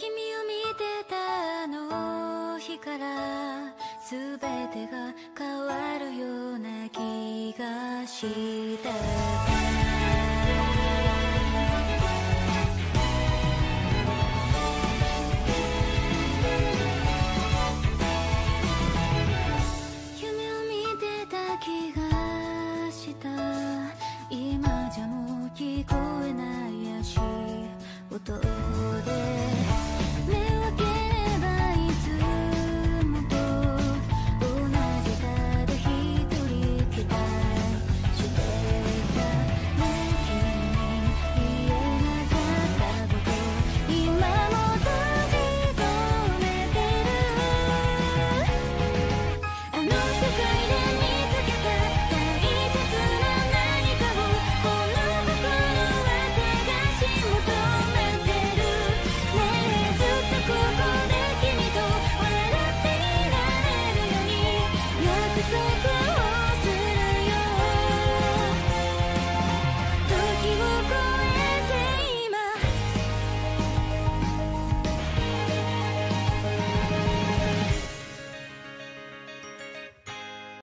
君を見てたあの日から全てが変わるような気がした